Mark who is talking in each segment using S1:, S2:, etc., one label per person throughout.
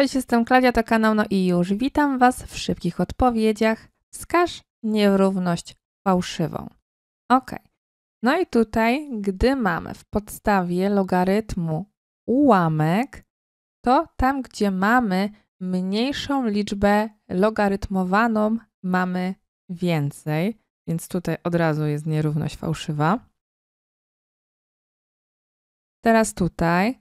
S1: Cześć, jestem Klaudia, to kanał No i już. Witam Was w szybkich odpowiedziach. Wskaż nierówność fałszywą. Ok. No i tutaj, gdy mamy w podstawie logarytmu ułamek, to tam, gdzie mamy mniejszą liczbę logarytmowaną, mamy więcej, więc tutaj od razu jest nierówność fałszywa. Teraz tutaj,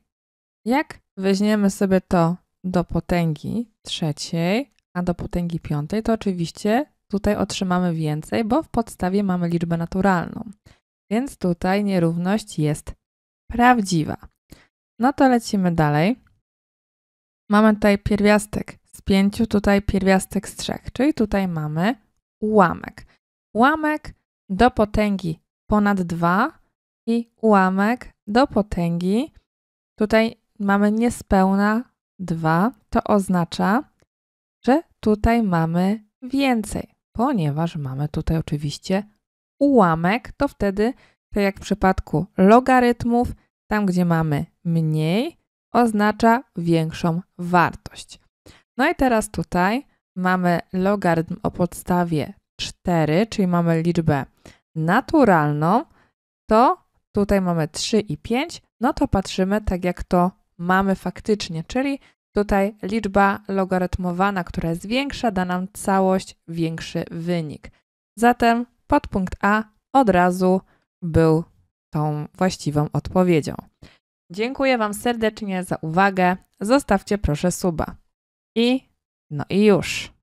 S1: jak weźmiemy sobie to do potęgi trzeciej, a do potęgi piątej, to oczywiście tutaj otrzymamy więcej, bo w podstawie mamy liczbę naturalną. Więc tutaj nierówność jest prawdziwa. No to lecimy dalej. Mamy tutaj pierwiastek z pięciu, tutaj pierwiastek z trzech, czyli tutaj mamy ułamek. Ułamek do potęgi ponad 2 i ułamek do potęgi. Tutaj mamy niespełna 2, to oznacza, że tutaj mamy więcej, ponieważ mamy tutaj oczywiście ułamek, to wtedy, tak jak w przypadku logarytmów, tam gdzie mamy mniej, oznacza większą wartość. No i teraz tutaj mamy logarytm o podstawie 4, czyli mamy liczbę naturalną, to tutaj mamy 3 i 5, no to patrzymy tak jak to mamy faktycznie, czyli tutaj liczba logarytmowana, która jest większa, da nam całość, większy wynik. Zatem podpunkt A od razu był tą właściwą odpowiedzią. Dziękuję Wam serdecznie za uwagę. Zostawcie proszę suba. I no i już.